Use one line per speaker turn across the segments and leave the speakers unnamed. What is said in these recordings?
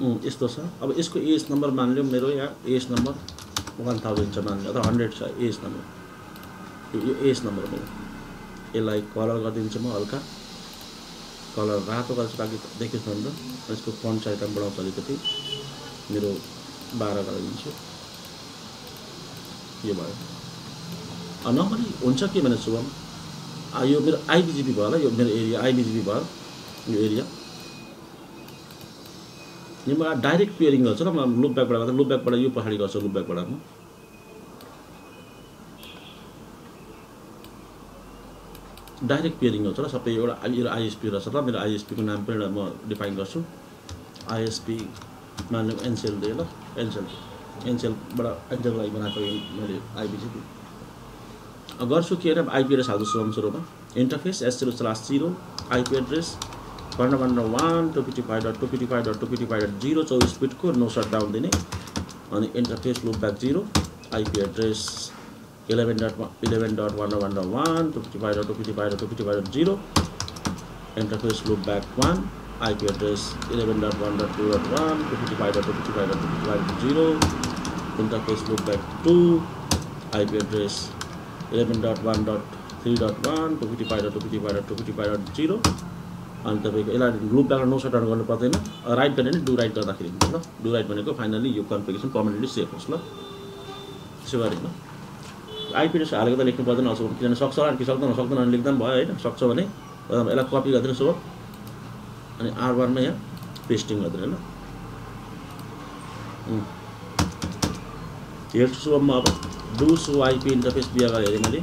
यस्तो छ। अब यसको एज नम्बर मानिलिउँ मेरो यहाँ एज नम्बर वान थाउजन्ड छ मानिलिउँ अथवा हन्ड्रेड छ एज नम्बर। यो- एज नम्बर मेरो। यसलाई कलर गरिदिन्छु म हल्का। कलर रातो गर्छु ताकि देखियोस् न त यसको फन्ट साइज बढाउँछु अलिकति। मेरो बाह्र गरिदिन्छु। यो भयो। नर्मली हुन्छ के भने शुभम यो मेरो आइबिजिपी भयो होला। यो मेरो एरिया आइबिजिपी भयो। यो एरिया। म डाइरेक्ट पेयरिङ गर्छु र म लुप ब्याकबाट गर्दा लुप ब्याकबाट यो पछाडि गर्छु लुप ब्याकबाट म डाइरेक्ट पेयरिङ गर्छु र सबै एउटा यो आइएसपी रहेछ ल मेरो आइएसपीको नाम पनि एउटा म डिफाइन गर्छु। आइएसपी मान्नु एनसेल दिएँ ल एनसेल एनसेलबाट एनसेलको लागि बनाएको मैले आइबिजिपी गर्छु के अरे आइपी एड्रेस हाल्छु सुरु सुरुमा interface S zero slash zero IP address one one one two fifty five dot two fifty five dot two fifty five dot zero चौबिस फिटको नो सट डाउन दिने। अनि interface back zero IP address eleven dot eleven dot one one one two fifty five dot two fifty five dot two fifty five dot zero interface back one IP address eleven dot one dot two dot one two fifty five dot two fifty five dot two fifty five dot zero interface back two IP address eleven dot one dot three dot one two fifty five dot two fifty five dot two fifty five dot zero अनि तपाईँको यसलाई loop ब्याकबाट no सट गर्नु पर्दैन। Right गर्ने do right गर्दाखेरि। हुन्छ ल do write भनेको फाइनली यो कन्फिगरेसन पर्मानेन्टली सेभ होस् ल। त्यसो गरी ल आइपिएस हालेको त लेख्नु पर्दैन असो किनभने सक्छ होला कि सक्दैन सक्दैन भने लेख्दा पनि भयो होइन? सक्छ भने यसलाई कपी गरिदिनु सो अनि आर वानमा यहाँ पेस्टिङ गरिदिनु ल। हेर्छु सुबमा अब। डु सो आइपी इन्टरफेस बिहा गरेँ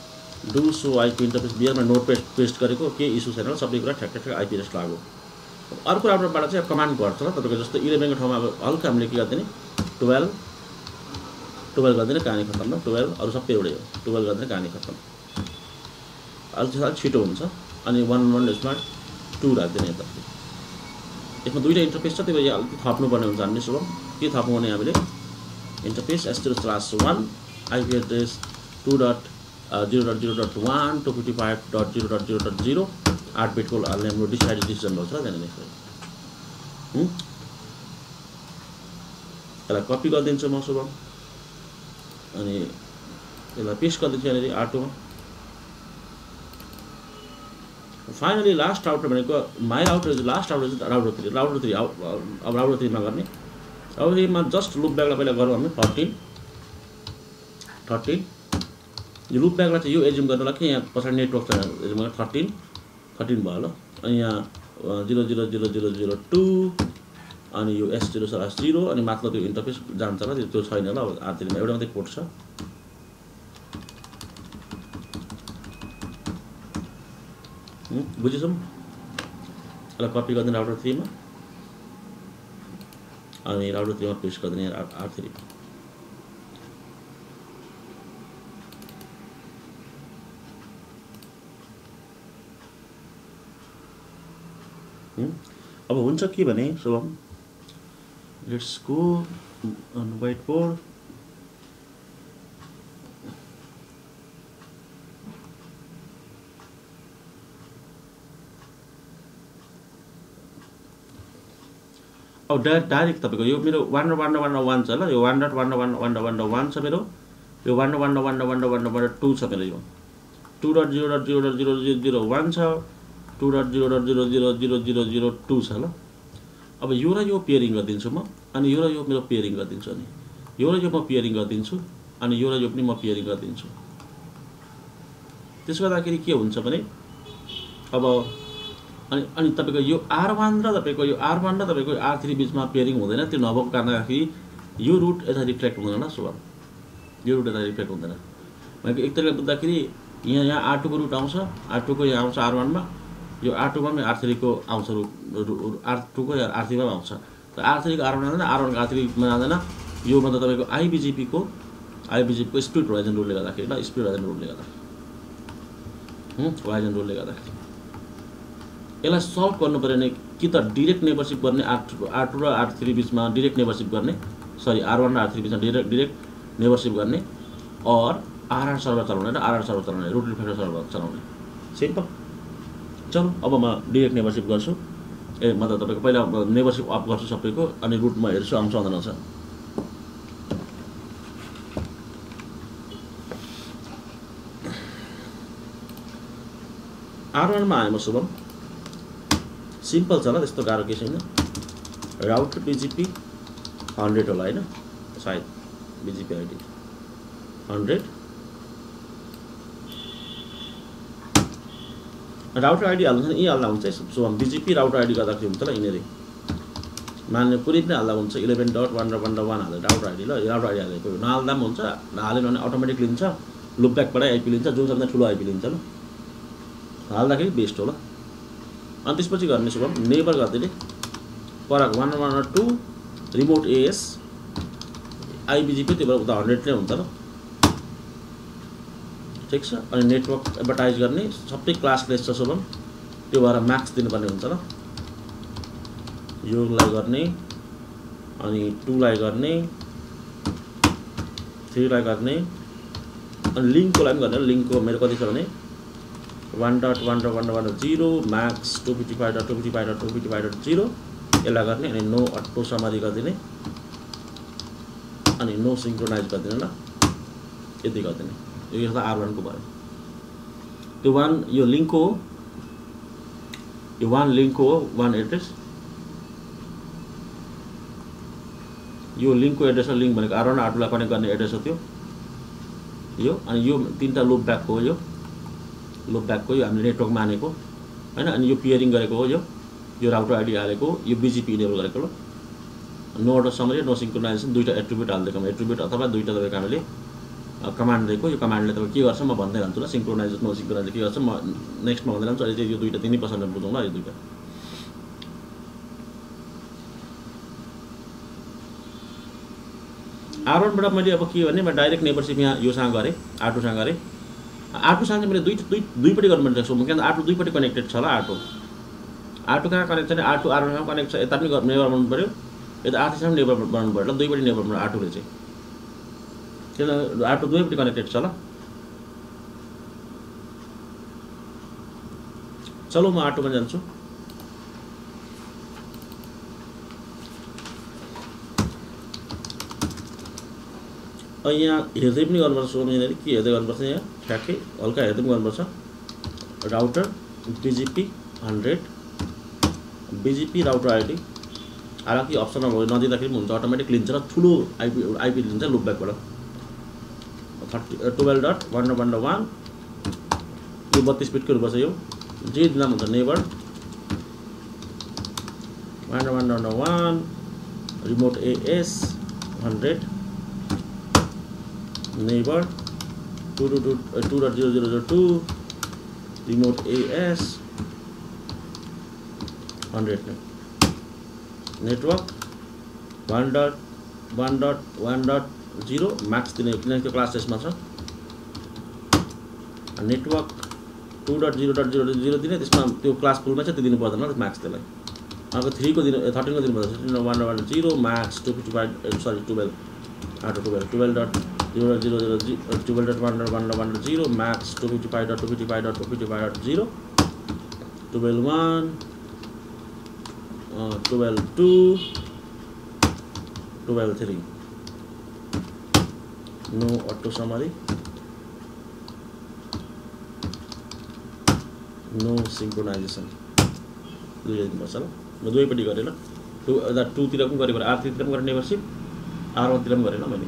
डु सो आइपी इन्टरफेस बियरमा नोट पेस्ट पेस्ट गरेको के इस्यु छैन सबै कुरा ठ्याक ठ्याक आइपी एड्रेस लाग्यो अर्को राउटरबाट चाहिँ कमान्ड गर्छ तपाईँको जस्तो इलेभेनको ठाउँमा अब हल्का हामीले के गरिदिने टुवेल्भ टुवेल्भ गरिदिने कहानी खत्तम टुवेल्भ अरू सबै एउटै हो। टुवेल्भ गरिदिने कहानी खत्तम। अलिक अलिक छिटो हुन्छ अनि वान वान यसमा टू राखिदिने यता। यसमा दुइटा इन्टरफेस छ त्यो अलिक थप्नुपर्ने हुन्छ हामीले सुबह के थप्नु भने हामीले? Interface S zero slash one IP address two dot zero dot zero dot one two fifty five dot zero dot zero dot zero आठ बिटको हाम्रो डिसाइडेड डिसिजन छ त्यहाँनिर? यसलाई कपी गरिदिन्छु म शुभम। अनि यसलाई पेस्ट गरिदिन्छु यहाँनिर आटोमा फाइनली लास्ट राउटर भनेको माई राउटर लास्ट राउटर चाहिँ राउटर थ्री राउटर थ्री अब राउटर थ्रीमा गर्ने। अब थ्रीमा जस्ट लुप ब्यागलाई पहिला गरौँ हामी थर्टिन थर्टिन यो लुप ब्यागलाई चाहिँ यो एजुम गर्नुलाई कि यहाँ पछाडि नेटवर्क छ? एजुम गरेर थर्टिन थर्टिन भयो ल। अनि यहाँ zero zero zero zero zero two अनि यो एस जिरो सर जिरो अनि माथिल्लो त्यो इन्टरफेस जान्छ ल त्यो छैन ल अब आरतिमा एउटा मात्रै पोर्ट छ। हुँ, बुझेछौँ यसलाई कपी गरिदिने राउटर थ्रीमा अनि राउटर थ्रीमा पेस्ट गरिदिने आर आर अब हुन्छ के भने Shubham? Let's go white board अब डाइरेक्ट डाइरेक्ट तपाईँको यो मेरो वान र वान र वान र वान छ ल। यो वान डट वान र वान वान र वान र वान छ मेरो। यो वान र वान र वान र वान र वान र टू छ मेरो यो। Two dot zero dot zero dot zero zero zero one छ। Two dot zero dot zero zero zero zero zero two छ ल अब यो र यो पेयरिङ गरिदिन्छु म अनि यो र यो मेरो पेयरिङ गरिदिन्छु अनि यो र यो म पेयरिङ गरिदिन्छु अनि यो र यो पनि म पेयरिङ गरिदिन्छु त्यसो गर्दाखेरि के हुन्छ भने अब अनि अनि तपाईँको यो आर वान र तपाईँको यो आर वान र तपाईँको आर थ्री बिचमा पेयरिङ हुँदैन त्यो नभएको कारणले गर्दाखेरि यो रुट यता रिफ्लेक्ट हुँदैन सुभाव यो रुट यता रिफ्लेक्ट हुँदैन भनेको एक तरिकाले बुझ्दाखेरि यहाँ यहाँ आर टूको रुट आउँछ आर टूको यहाँ आउँछ आर वानमा यो आर टूमा पनि आर थ्रीको आउँछ रुट आर टूको आर थ्रीमा पनि आउँछ। आर थ्रीको आर वान जाँदैन आर वानको आर थ्रीमा जाँदैन यो मतलब तपाईँको आइबिजिपीको आइबिजिपीको स्पिड होराइजन रुलले गर्दाखेरि ल स्पिड होराइजन रुलले गर्दा होराइजन रुलले गर्दाखेरि। यसलाई सल्भ गर्नु पऱ्यो भने कि त डिरेक्ट नेबरसिप गर्ने आर टू आर टू र आर थ्री बिचमा डिरेक्ट नेबरसिप गर्ने सरी आर वान र आर थ्री बिचमा डिरेक्ट डिरेक्ट नेबरसिप गर्ने अर आरआर सर्भर चलाउने र आरआर सर्भर चलाउने रुट सर्भर चलाउने। सिम्पल चलो अब म डिरेक्ट नेबरसिप गर्छु। ए मतलब तपाईँको पहिला नेबरसिप अफ गर्छु सबैको अनि रुटमा हेर्छु आउँछ आउँदैन आउँछ आर वानमा आएँ म शुभम। सिम्पल छ ल त्यस्तो गाह्रो केही छैन। राउट बिजिपी हन्ड्रेड होला होइन? सायद BGP ID hundred router ID हाल्नु यहीँ हाल्दा हुन्छ शुभम बिजिपी राउटर आइडी गर्दाखेरि हुन्छ ल यिनीहरू मान्ने कुनै पनि हाल्दा हुन्छ इलेभेन डट वान र वान र वान हालेर राउटर आइडी ल राउटर आइडी हालेको नहाल्दा पनि हुन्छ नहाल्यो भने अटोमेटिक लिन्छ लुपब्याकबाटै आइपी लिन्छ जो सबभन्दा ठुलो आइपी लिन्छ ल हाल्दाखेरि बेस्ट हो ल अनि त्यसपछि गर्ने शुभम नेबर गरिदिने पराको one one two remote AS iBGP त्यो भएर उता हन्ड्रेड नै हुन्छ ल ठिक छ अनि नेटवर्क एडभर्टाइज गर्ने सबै क्लासलेस छ शुभम त्यो भएर म्याक्स दिनुपर्ने हुन्छ ल योलाई गर्ने अनि टूलाई गर्ने थ्रीलाई गर्ने अनि लिङ्कको लागि पनि गर्ने लिङ्कको मेरो कति छ भने one dot one dot one dot one dot zero Max two fifty five dot two fifty five dot two fifty five dot zero यसलाई गर्ने अनि नो अटो समाधि गरिदिने अनि नो सिङ्क्रोनाइज गरिदिने ल। यति गरिदिने। यो त आर वानको भयो। त्यो वान यो लिङ्कको हो। यो वान लिङ्कको हो वान एड्रेस। यो लिङ्कको एड्रेस हो लिङ्क भनेको आर वान आर कनेक्ट गर्ने एड्रेस हो त्यो। यो अनि यो तिनवटा लुप ब्याकको हो यो। लुप ब्याकको यो हामीले नेटवर्क मानेको। होइन अनि यो पियरिङ गरेको हो यो। यो राउटर आइडी हालेको यो बिजिपी इनेबल गरेको ल no order summary no synchronisation दुईवटा एट्रिब्युट हालिदिएको एट्रिब्युट अथवा दुईवटा तपाईँको हामीले कमान्ड दिएको यो कमान्डले तपाईँ के गर्छ म भन्दै जान्छु ल सिङ्क्रोनाइज नो सिङ्क्रोनाइज के गर्छ म नेक्स्टमा भन्दै जान्छु अहिले यो दुईवटा तिनै पर्सेन्ट बुझौँ ल यो दुईवटा। आर मैले अब के भने म डाइरेक्ट नेबरसिप यहाँ योसँग गरेँ आटोसँग गरेँ। आटोसँग चाहिँ मैले दुई दुई दुईपट्टि गर्नुपर्छ सो किनभने आटो दुईपट्टि कनेक्टेड छ ल आटो आटो कहाँ कनेक्ट छ भने आटो आर कनेक्ट छ। यता पनि नेबर बनाउनु पऱ्यो यता पनि नेबर बनाउनु पऱ्यो ल दुईपट्टि नेबर बनाउनु आटोले चाहिँ किन आटो दुवैपट्टि कनेक्टेड छ ल। चलो म आटोमा जान्छु। यहाँ हेर्दै पनि गर्नुपर्छ यहाँनिर के हेर्दै गर्नुपर्छ यहाँ? ठ्याक्कै हल्का हेर्दै पनि गर्नुपर्छ। Router BGP hundred BGP router ID हालाकि अप्सनमा नदिँदाखेरि पनि हुन्छ अटोमेटिक लिन्छ र ठुलो आइपी आइपी लिन्छ लुपब्याकबाट thirty twelve dot one one one यो बत्तिस फिटको हुनुपर्छ यो। जे दिँदा हुन्छ neighbour. One one one one remote AS hundred neighbour two two two two dot zero zero zero two remote AS hundred network one dot one dot one dot zero mask दिने किनकि त्यो क्लास टेस्टमा छ network two dot zero dot zero zero दिने त्यसमा त्यो class फुलमा चाहिँ त्यो दिनु पर्दैन मार्क्स त्यसलाई। अर्को थ्रीको दिनु थर्टिनको दिनुपर्छ one one zero mask two fifty five sorry twelve आठ twelve twelve dot zero dot zero zero जि twelve dot one dot one dot one dot zero mask two fifty five dot two fifty five dot two fifty five dot zero twelve one twelve two twelve three no auto summary no synchronization दुईवटा दिनुपर्छ ल म दुवैपट्टि गरेँ ल। To टूतिर पनि गरेँ are थ्रीतिर पनि गरेँ नेबरसिप आर पनि गरेँ मैले।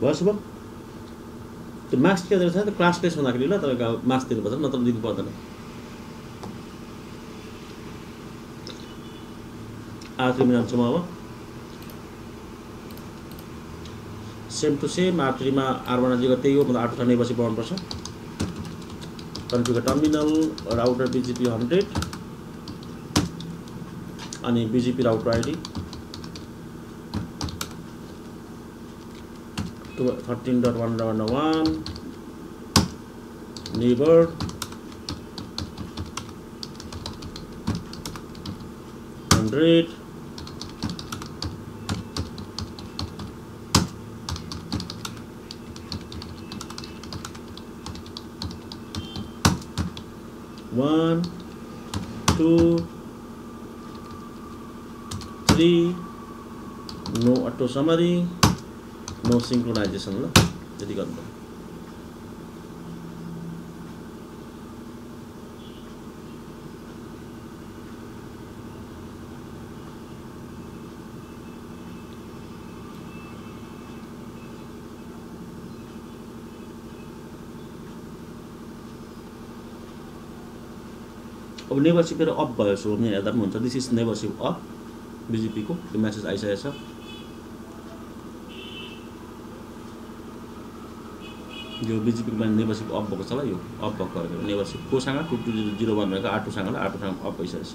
भयो शुभ त्यो मार्क्स के रहेछ त्यो क्लास टेस्ट हुँदाखेरि ल तपाईँको मार्क्स दिनुपर्छ नत्र दिनु पर्दैन। आर थ्रीमा जान्छु म अब। सेम टु सेम आर थ्रीमा आर वान जिरो त्यही हो मतलब आठ बसी पाउनुपर्छ configure terminal router BGP hundred अनि BGP router ID thirteen dot one dot one neighbour hundred one, two, three, no auto summary, no synchronization ल यति गर्नु अब नेभरसिप मेरो अफ भयो सो हेर्दा पनि हुन्छ दिस इज नेभरसिप अफ बिजेपीको त्यो म्यासेज आइसकेको छ यो बिजेपीको नेभरसिप अफ भएको छ ल यो अफ भएको नेभरसिप कोसँग? Two two zero zero one भएको आटोसँग अफ भइसकेको छ।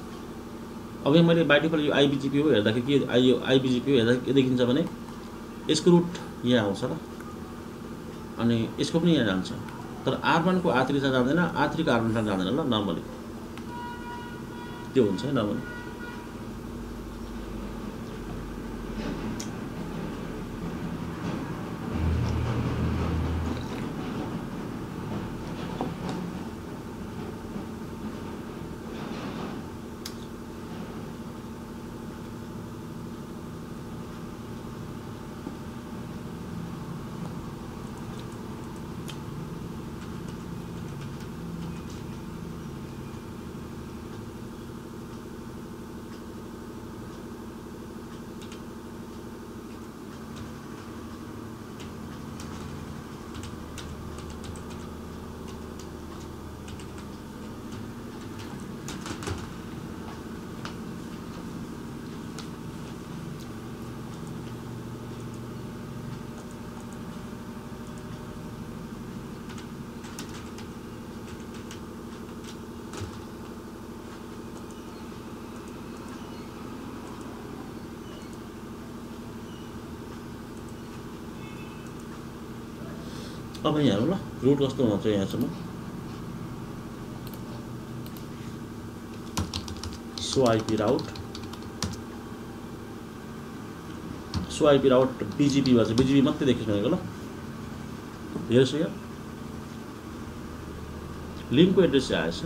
अब यहाँ मैले डिफल्ट यो आइबिजिपी हो हेर्दाखेरि के यो आइबिजिपी हो हेर्दा के देखिन्छ भने यसको रुट यहाँ आउँछ ल अनि यसको पनि यहाँ जान्छ। तर आर वानको आर जाँदैन आर थ्रीको आर जाँदैन ल नर्मली। त्यो हुन्छ नभने अब यहाँ हेरौँ ल रुट कस्तो हुन्छ यहाँसम्म। Show IP route. Show IP route BGP भएछ। बिजिपी मात्रै देखिस् भनेको ल। हेर्छु यहाँ। लिङ्कको एड्रेस चाहिँ आएछ।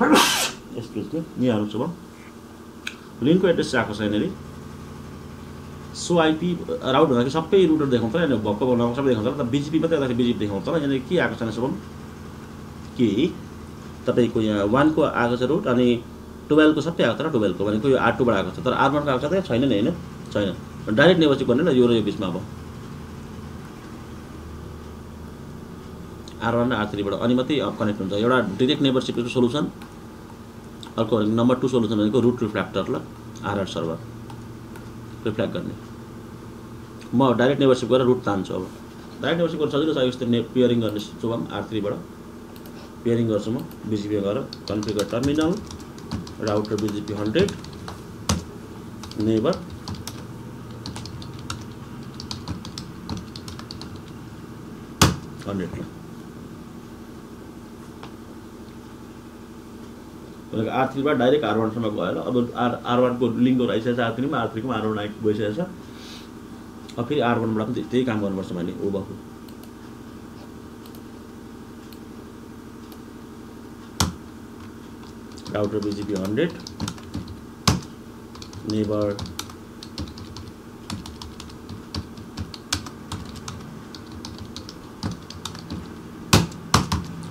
मी यहाँ हाल्छु म। लिङ्कको एड्रेस चाहिँ आएको छ यहाँनिर सो आइपी राउट हुँदाखेरि सबै रुटहरू देखाउँछ यहाँनिर भक्क बनाएको सबै देखाउँछ। तर बिजिपी मात्रै हेर्दाखेरि बिजिपी देखाउँछ यहाँनिर के आएको छैन शुभम कि? तपाईँको यहाँ वानको आएको छ रुट अनि टुवेल्भको सबै आएको छ र टुवेल्भको भनेको यो आर टूबाट आएको छ। तर आर वानको आएको छ त छैन नि होइन? छैन। डाइरेक्ट नेभरसिप गर्ने न यो र यो बिचमा अब। आर वान र आर थ्रीबाट अनि मात्रै कनेक्ट हुन्छ। एउटा डिरेक्ट नेभरसिपको सोल्युसन अर्को नम्बर टू सोल्युसन भनेको रुट रिफ्ल्याक्टर ल आरआर सर्भर रिफ्ल्याक्ट गर्ने। म डाइरेक्ट नेभरसिप गरेर रुट तान्छु अब। डाइरेक्ट नेभरसिप गर्नु सजिलो छ यस्तो ने पियरिङ गर्ने सुभम आर थ्रीबाट। पियरिङ गर्छु म बिजिपी गएर configure terminal router BGP hundred neighbour hundred ल आर थ्रीबाट डाइरेक्ट आर वानसम्म गएर अब आर आर वानको लिङ्कहरू आइसकेको छ आर थ्रीमा आर थ्रीको आर वान आइ गइसकेको छ अब फेरि आर वानबाट पनि त्यही काम गर्नुपर्छ मैले ओ बाबु। Router BGP hundred neighbour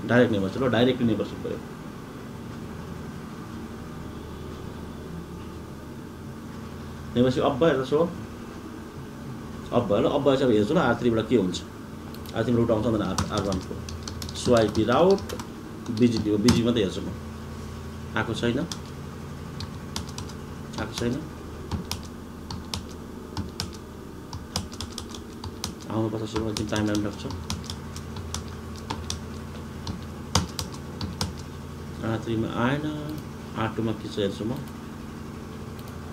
direct neighbour छ ल डाइरेक्टली नेबरसिप गऱ्यो। नेभरसिप अफ भयो सो अफ भयो ल अफ भएपछि अब हेर्छु ल आर थ्रीबाट के हुन्छ। आर थ्रीबाट रुट आउँछ भने आर वानको सो आइपी राउट बिजिपी हो बिजिपी मात्रै हेर्छु म। आएको छैन। आएको छैन। आउनुपर्छ सुरु एकदिन टाइम लाइन लाग्छ आर थ्रीमा आएन। आर टूमा के छ हेर्छु म।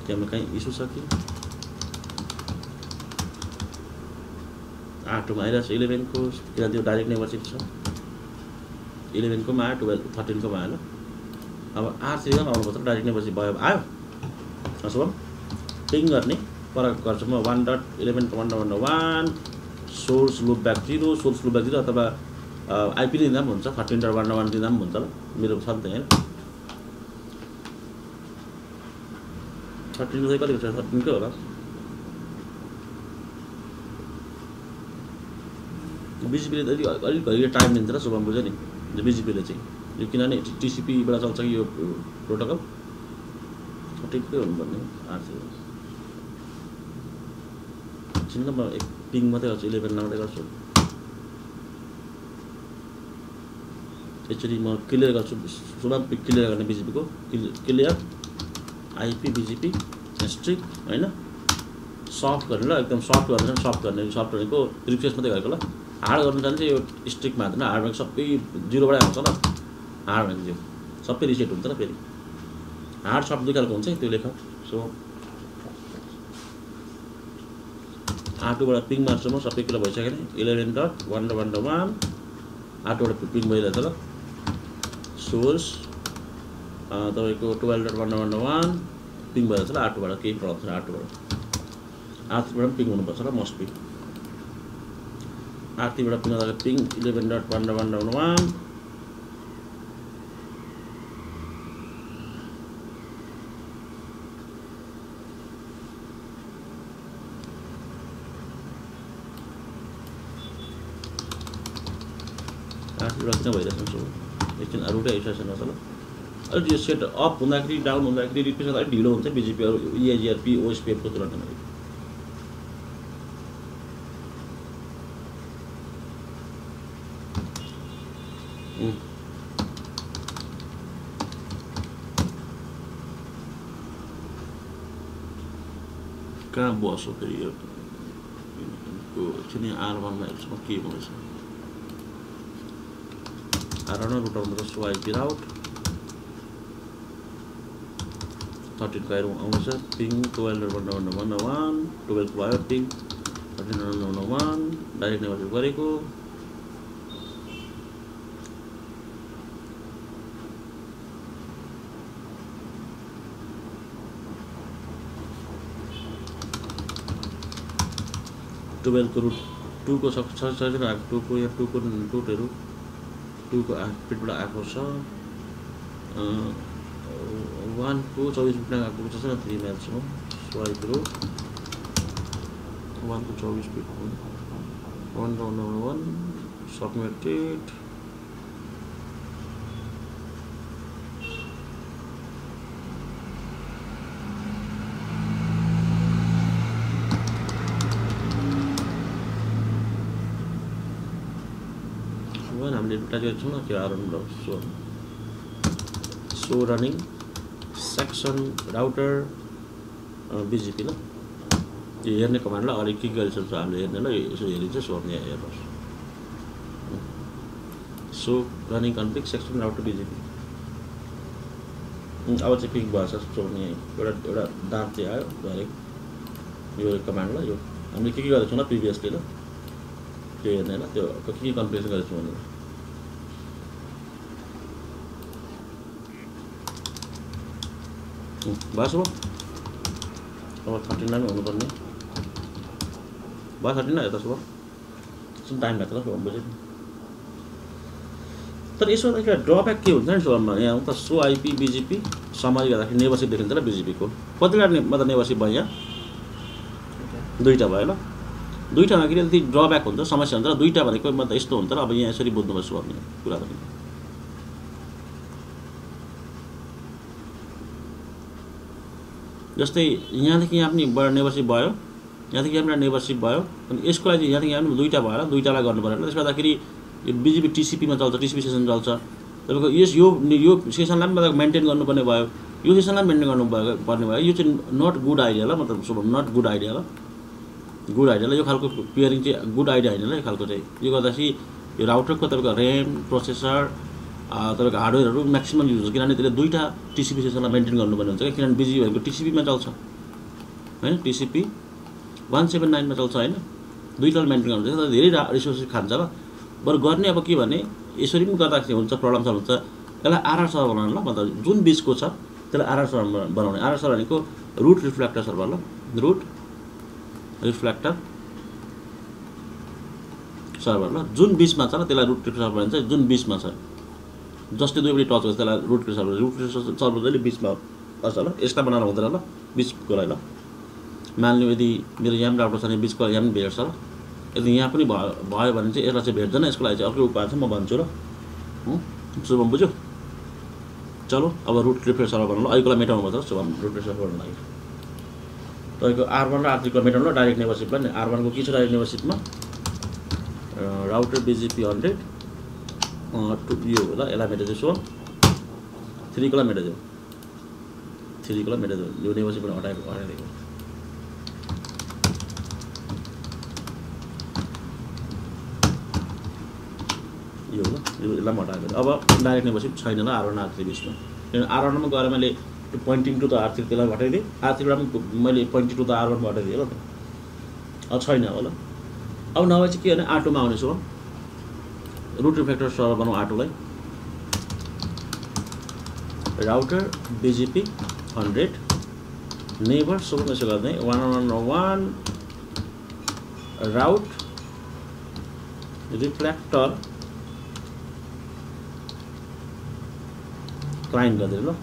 त्यहाँमा कहीँ इस्यु छ कि? आर टूमा आइरहेको छ इलेभेनको किनभने त्यो डाइरेक्ट नेभरसिप छ। इलेभेनकोमा आयो टुवेल्भ थर्टिनकोमा आयो अब आर पनि आउनुपर्छ डाइरेक्ट नेभरसिप भयो। आयो। शुभम पिङ गर्ने। पर गर्छु म। One dot eleven one one one source loopback zero source loopback zero अथवा आइपी दिँदा पनि हुन्छ। थर्टिन डट वान वान दिँदा पनि हुन्छ ल मेरो छ नि त होइन थर्टिनको चाहिँ कतिको छ? थर्टिनकै होला? बिजिपीले अलिक अलिक घरि टाइम लिन्छ र शुभम बुझ्यो नि। बिजिपीले चाहिँ। यो किनभने टिसिपीबाट चल्छ कि यो प्रोटोकल? ठिकै हुनुपर्ने ल म एक पिङ मात्रै गर्छु इलेभेन मात्रै गर्छु। एकचोटि म क्लियर गर्छु सुरुमा क्लियर गर्ने बिजिपीको। क्लियर? आइपी बिजिपी स्ट्रिक होइन? सफ्ट गर्ने ल एकदम सफ्ट गर्ने सफ्ट गर्ने सफ्ट भनेको रिफ्रेस मात्रै गरेको ल। हार्ड गर्नु जान्छ यो स्ट्रिकमा हाल्दैन हार्ड भनेको सबै जिरोबाटै आउँछ ल। हार्ड भनेको त्यो सबै रिसेट हुन्छ ल फेरि। हार्ड सफ्ट दुई खालको हुन्छ त्यो लेख। सो आटोबाट पिङ मार्छु म सबै कुरो भइसक्यो नि eleven dot one dot one dot one आटोबाट ping भइरहेछ ल। सोर्स तपाईँको twelve dot one one one ping भइरहेछ ल आटोबाट केही प्रब्लम छैन आटोबाट आरतीबाट पनि पिङ हुनुपर्छ र मस्ट पिङ पिङ हुँदा ping eleven dot one one dot one आरतीबाट किन एकछिन रुटै आइसकेको छैन ल अलिक यो सेट अप हुँदाखेरि डाउन हुँदाखेरि रिप्लेस अलिक ढिलो हुन्छ बिजिपीहरू इआइजिआरपी ओएसपिएफको तुलनामा कहाँ बस्यो फेरि आर हेर्छु के हुँदैछ वान रुट आउट थर्टिनको आएर आउँछ ping twelve one one one one आयो ping thirteen one one one direct neighbour गरेको टुवेल्भको रुट टूको छैन आएको टूको यहाँ टूको रुटहरू टूको फिटबाट आएको छ। वानको चौबिस फिटमा आएको छ थ्री म्याचमा स्वाइप रो वानको चौबिस फिट वान नम्बर वान सबमिटेड हामीले टाइप छौँ त्यो आरम्भ so show running section router BGP ल यो हेर्ने कमान्डलाई अलिक के गरिसक्छ हामीले हेर्ने ल यसो हेरिन्छ सो यहाँ हेर्नुहोस् show running config section router BGP अब चाहिँ पिक भएछ सो यहाँ एउटा एउटा दाँत चाहिँ आयो डाइरेक्ट यो कमान्डलाई यो हामीले के के गरेको छौँ ल प्रिभियसली त्यो हेर्ने ल त्यो के के कन्फ्लिक्सन गरेको छौँ भनेर हो अब थर्टिनमा पनि हुनुपर्ने। भयो थर्टिन यता सुब एकछिन टाइम लाग्छ ल बुझ्यो तर यसो एउटा ड्रब्याक के हुन्छ नि सोमा यहाँ त सो आइपी बिजिपी समरी गर्दाखेरि नेभरसिप देखिन्छ ल बिजिपीको। कतिवटा मतलब नेभरसिप भयो यहाँ? दुईवटा भयो ल। दुईवटामा कि अलिकति ड्रब्याक हुन्छ समस्या हुन्छ र दुईवटा भनेको मतलब यस्तो हुन्छ र अब यहाँ यसरी बुझ्नुपर्छ भन्ने कुरा पनि जस्तै यहाँदेखि यहाँ पनि बडा नेभरसिप भयो यहाँदेखि यहाँनिर नेबरसिप भयो अनि यसको लागि यहाँदेखि यहाँ दुईवटा भयो दुईवटालाई गर्नु पऱ्यो। त्यसले गर्दाखेरि यो बिजिपी टिसिपीमा चल्छ टिसिपी सेसन चल्छ। तपाईँको यस यो यो सेसनलाई पनि तपाईँको मेन्टेन गर्नुपर्ने भयो। यो सेसनलाई मेन्टेन गर्नु पर्ने भयो। यो चाहिँ नट गुड आइडिया ल मतलब शुभम नट गुड आइडिया ल। गुड आइडिया ल यो खालको पेयरिङ चाहिँ गुड आइडिया होइन ल यो खालको चाहिँ। यो गर्दाखेरि यो राउटरको तपाईँको ऱ्याम प्रोसेसर तपाईँको हार्डवेयरहरू म्याक्सिमम् युज हुन्छ किनभने त्यसले दुईवटा टिसिपी सेसनलाई मेन्टेन गर्नुपर्ने हुन्छ क्या। किनभने बिजी भएको टिसिपीमा चल्छ। होइन? टिसिपी वान सेभेन नाइनमा चल्छ होइन? दुईवटा मेन्टेन गर्नु धेरै रिसोर्सेस खान्छ ल बरु गर्ने अब के भने यसरी पनि गर्दाखेरि हुन्छ प्रब्लम सल्भ हुन्छ। यसलाई आरआर सर्भर बनाउनु ल मतलब जुन बिचको छ त्यसलाई आरआर सर्भर बनाउने। आरआर सर्भर भनेको रुट रिफ्लेक्टर सर्भर ल। रुट रिफ्लेक्टर सर्भर ल। जुन बिचमा छ त्यसलाई रुट सर्भर भन्छ जुन बिचमा छ। जस्तै दुईपट्टि टच गर्छ त्यसलाई रुट सर्भर रुट सर्भर जहिले बिचमा बस्छ ल यसलाई बनाएर हुँदैन ल बिचकोलाई ल। मान्नु यदि मेरो यहाँ पनि राउटर छ भने बिचको यहाँ पनि भेट्छ ल यदि यहाँ पनि भयो भयो भने चाहिँ यसलाई चाहिँ भेट्दैन यसको लागि चाहिँ अर्कै उपाय छ म भन्छु ल शुभम बुझ्यो? चलो अब रुट रिफ्रेस सर्भर बनाउनु अहिलेको मेटाउनु पर्छ शुभम। रुट सर्भर गर्नु लागि। तपाईँको आर वान र आर मेटाउनु ल डाइरेक्ट नेभरसिपलाई नि आर वानको के छ डाइरेक्ट नेभरसिपमा राउटर बिजिपी हन्ड्रेड यो ल यसलाई मेटाइदियो सो थ्रीकोलाई मेटाइदियो थ्रीकोलाई मेटाइदियो यो नेभरसिपबाट हटाएको हटाइदिएको यो ल यो यसलाई पनि हटाएको अब डाइरेक्ट नेभरसिप छैन ल आर वान आर थ्री बिचमा किनभने आर वानमा गएर मैले pointing to the R three त्यसलाई हटाइदिएँ आर थ्रीबाट पनि मैले पोइन्टिङ टु द आर वानमा हटाइदिएँ ल त अब छैन होला अब नभए चाहिँ के भने आटोमा आउनेछु हो रुट रिफ्लेक्टर सर्भर बनाऊ आटोलाई राउटर बिजिपी हन्ड्रेड नेबर सब यसो गर्दै one one one route reflector client गरिदिनु ल।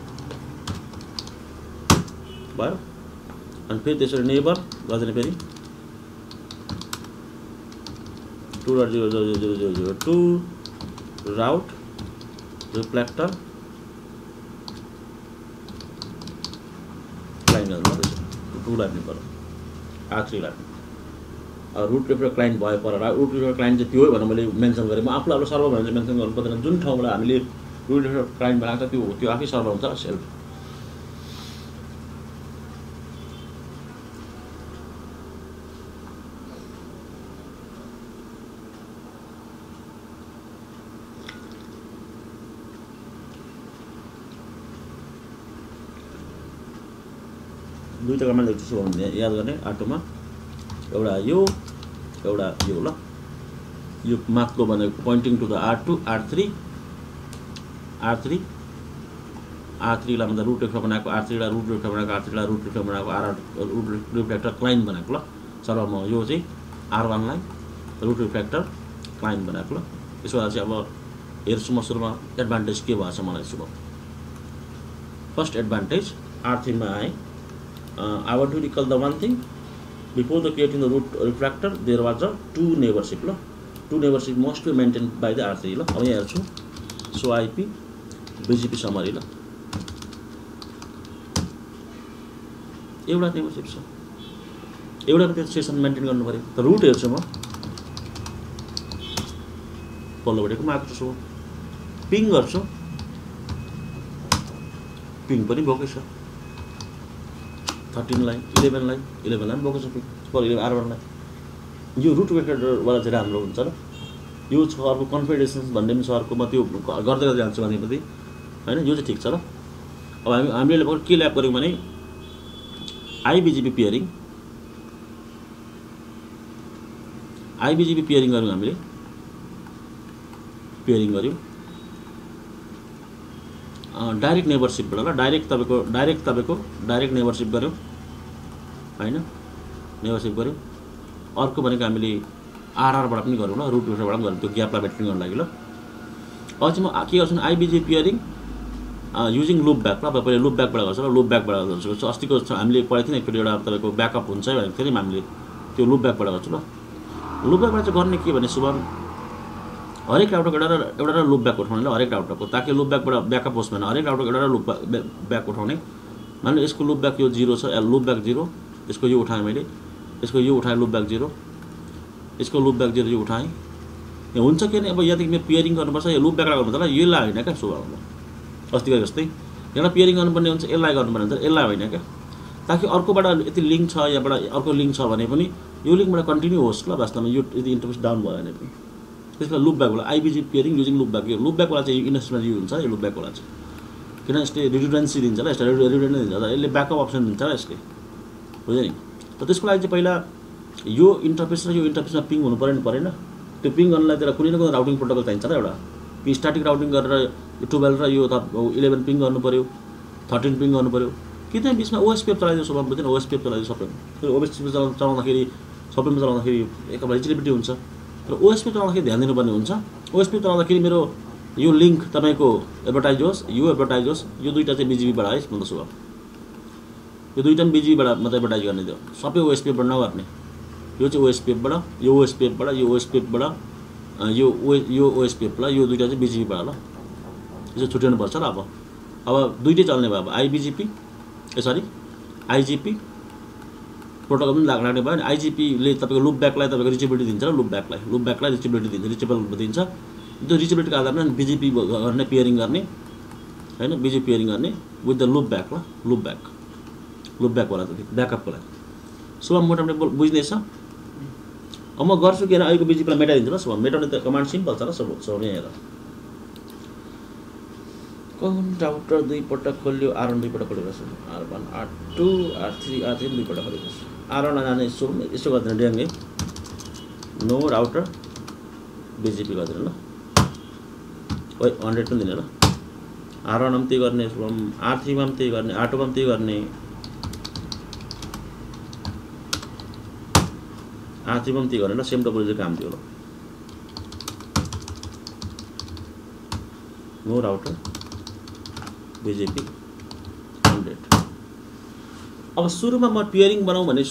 भयो अनि फेरि त्यसरी नेबर गरिदिने फेरि two dot zero zero zero zero zero two route reflector client गर्नु पर्छ टू लाग्ने पऱ्यो। आर थ्री लाग्ने रुट रिफ्लेक्टर क्लाइन्ट भयो पर रुट रिफ्लेक्टर क्लाइन्ट चाहिँ त्यो भनेर मैले मेन्सन गरेँ। म आफूलाई अब सर्भर भनेर मेन्सन गर्नु पर्दैन। जुन ठाउँबाट हामीले रुट रिफ्लेक्टर क्लाइन्ट बनाएको छ त्यो त्यो आफै सर्भर हुन्छ सेल्फ दुईवटा कमान्ड लेख्छु भने याद गर्ने आटोमा। एउटा यो एउटा यो ल। यो माथिल्लो भनेको pointing to the R two R three R three R थ्रीलाई भन्दा रुट रेफ्टर बनाएको आर थ्रीलाई रुट रेफ्टर बनाएको आर थ्रीलाई रुट रेफ्टर बनाएको आर रुट रिफ्लेक्टर क्लाइन्ट बनाएको ल। सर्भरमा यो चाहिँ आर वानलाई रुट रिफ्लेक्टर क्लाइन्ट बनाएको ल। यसो चाहिँ अब हेर्छु म सुरुमा एडभान्टेज के भएछ मलाई सुरु फर्स्ट एडभान्टेज आर थ्रीमा आएँ। Uh, I want to recall the one thing before the creating the root refractor there was a two neighborship ल two neighborship mostly maintained by the R3 ल अब यहाँ हेर्छु सो आइपी बिजिपी समरी ल एउटा neighbourship छ एउटा त्यो सेसन मेन्टेन गर्नु पऱ्यो त रुट हेर्छु म पल्लोपट्टिको मात्र छु पिङ गर्छु पिङ पनि भएकै छ थर्टिनलाई इलेभेनलाई इलेभेनलाई पनि बोकेको छ पर इलेभेन आरवानलाई यो रुट वेक्टरवाला चाहिँ राम्रो हुन्छ र यो छ अर्को कन्फिडेन्स भन्ने पनि छ अर्कोमा त्यो गर्दै गर्दै जान्छु भनेपछि। होइन यो चाहिँ ठिक छ ल अब हामी हामीले के ल्याब गऱ्यौँ भने आइबिजिपी पियरिङ आइबिजिपी पियरिङ गऱ्यौँ हामीले। पियरिङ गऱ्यौँ। डाइरेक्ट नेबरसिपबाट ल डाइरेक्ट तपाईँको डाइरेक्ट तपाईँको डाइरेक्ट नेबरसिप गऱ्यौँ होइन? नेबरसिप गऱ्यौँ। अर्को भनेको हामीले आरआरबाट पनि गरौँ ल रुट रुटबाट पनि गरौँ त्यो ग्यापलाई मेन्टेन गर्नु लागि ल। चाहिँ म के गर्छु IBGP peering using loop back ल पहिला लुप ब्याकबाट गर्छु ल लुप ब्याकबाट गर्छु अस्तिको हामीले पढाएको थियौँ एकचोटि एउटा तपाईँको ब्याकअप हुन्छ भनेको थियो हामीले त्यो लुप ब्याकबाट गर्छु ल। लुप ब्याकबाट चाहिँ गर्ने के भने शुभम हरेक राउटरको एउटा एउटा लुप ब्याक उठाउने ल हरेक राउटरको ताकि लुप ब्याकबाट ब्याकअप होस् भने हरेक राउटरको एउटा लुप ब्याक उठाउने मान्नु यसको लुप ब्याक यो जिरो छ लुप ब्याक जिरो यसको यो उठाएँ मैले। यसको यो उठाएँ लुप ब्याक जिरो। यसको लुप ब्याक जिरो यो उठाएँ। हुन्छ कि अब यहाँदेखि मेरो पियरिङ गर्नुपर्छ यो लुप ब्याकलाई गर्नुपर्छ? होला यसलाई होइन क्या सुभावमा अस्ति गरे जस्तै। एउटा पियरिङ गर्नुपर्ने हुन्छ यसलाई गर्नुपर्ने हुन्छ यसलाई होइन क्या। ताकि अर्कोबाट यति लिङ्क छ यहाँबाट अर्को लिङ्क छ भने पनि यो लिङ्कबाट कन्टिन्यू होस् ल वास्तवमा यो यदि इन्टरफेस डाउन भयो भने पनि। त्यसमा लुप ब्याक होला। IBGP peering using loop back यो लुप ब्याकवाला चाहिँ इन्डस्ट्रीमा युज हुन्छ यो लुप ब्याकवाला चाहिँ। किन यसले रिडुडेन्सी दिन्छ ल यसलाई रिडुडेन्सी दिन्छ यसले ब्याकअप अप्सन दिन्छ ल यसले। बुझ्यो नि? त त्यसको लागि चाहिँ पहिला यो इन्टरफेस र यो इन्टरफेसमा पिङ हुनु पऱ्यो नि परेन। त्यो पिङ गर्नलाई त्यसलाई कुनै न कुनै राउटिङ प्रोटोकल चाहिन्छ र एउटा। स्टार्टिङ राउटिङ गरेर यो टुवेल्भ र यो इलेभेन पिङ गर्नु पऱ्यो थर्टिन पिङ गर्नु पऱ्यो। कि त्यहाँ बिचमा ओएसपिएफ चलाइदियो सबैमा बुझ्दैन ओएसपिएफ चलाइदियो फेरि ओएसपिएफ चला चलाउँदाखेरि सबैमा चलाउँदाखेरि एकअर्का रिचिलिबिलिटी हुन्छ। र ओएसपिएफ चलाउँदाखेरि ध्यान दिनुपर्ने हुन्छ। ओएसपिएफ चलाउँदाखेरि मेरो यो लिङ्क तपाईँको एडभर्टाइज होस् यो एडभर्टाइज होस् यो दुइटा चाहिँ बिजिबीबाट म त सुभाव यो दुइटा पनि बिजिबीबाट मात्रै एडभर्टाइज गर्ने थियो सबै ओएसपिएफबाट नगर्ने। यो चाहिँ ओएसपिएफबाट यो ओएसपिएफबाट यो ओएसपिएफबाट यो ओ यो ओएसपिएफबाट यो दुइटा चाहिँ बिजिबीबाट ल यो चाहिँ छुट्याउनुपर्छ र अब। अब दुइटै चल्ने भयो अब। आइबिजिपी ए सरी आइजिपी प्रोटोकल पनि लाग लाग्ने भयो। नि आइजिपीले तपाईँको लुप ब्याकलाई तपाईँको रिचेबिलिटी दिन्छ लुप ब्याकलाई लुप ब्याकलाई रिचेबिलिटी दिन्छ रिचेबल दिन्छ। त्यो रिचेबिलिटीको आधारमा बिजिपी गर्ने पियरिङ गर्ने होइन? बिजी पियरिङ गर्ने विथ द लुप ब्याक ल लुप ब्याक लुप ब्याकवाला ब्याकअपको लागि सुबह मोटामोटी बुझ्दैछ अब म गर्छु किन अहिलेको बिजिपीलाई मेटाइदिन्छु ल सुबह मेटाउने त कमान्ड सिम्पल छ ल सब सब यहाँ कुन राउटर दुईपल्ट खोल्यो? आर वान दुईपल्ट खोलेको छ R one R two R three R three दुईपल्ट खोलेको छ आर वान जाने यसो यसो गर्दैन ड्याङ्गे नो राउटर बिजिपी गर्दैन ल। ओ हन्ड्रेड पनि दिने ल। आर पनि त्यही गर्ने आर थ्रीमा पनि त्यही गर्ने आर टूमा पनि त्यही गर्ने। आर पनि त्यही गर्ने ल सेम टोपोलोजी काम थियो ल। नो राउटर बिजेपी अब सुरुमा म पियरिङ बनाऊँ भने